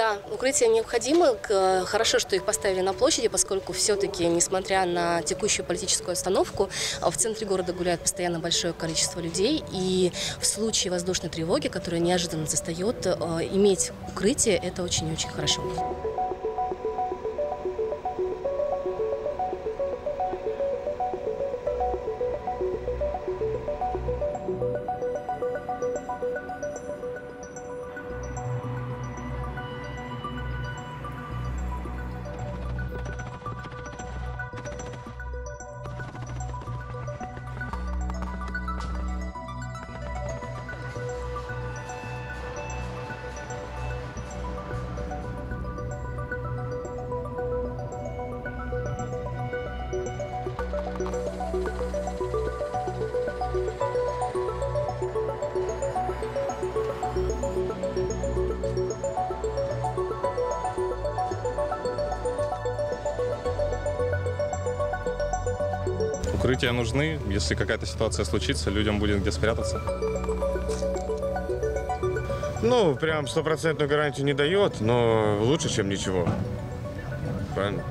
Да, укрытия необходимы. К- Хорошо, что их поставили на площади, поскольку все-таки, несмотря на текущую политическую остановку, в центре города гуляет постоянно большое количество людей. И в случае воздушной тревоги, которая неожиданно застает, э, иметь укрытие – это очень и очень хорошо. Укрытия нужны. Если какая-то ситуация случится, людям будет где спрятаться. Ну, прям стопроцентную гарантию не дает, но лучше, чем ничего. Правильно?